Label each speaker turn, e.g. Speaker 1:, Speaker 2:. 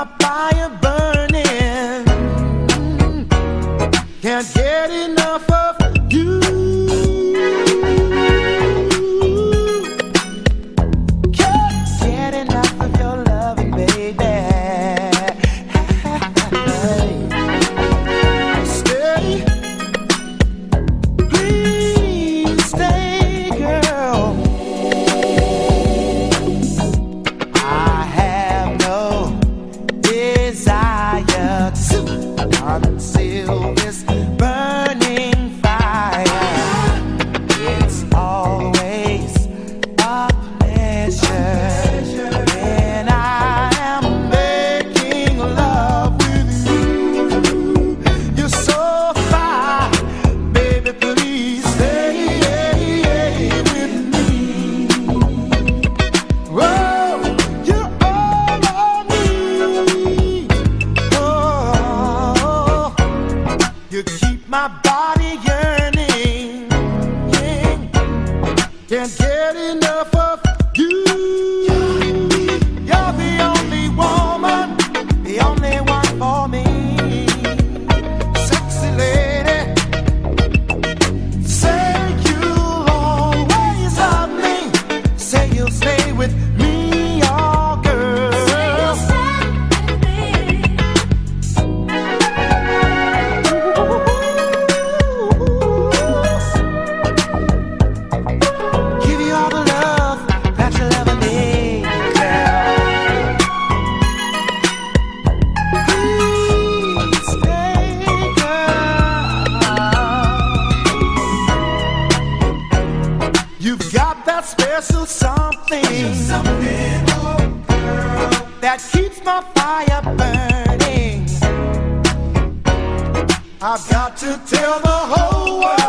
Speaker 1: papaya You keep my body yearning. Can't get enough. just something, just something oh girl, that keeps my fire burning. I've got to tell the whole world.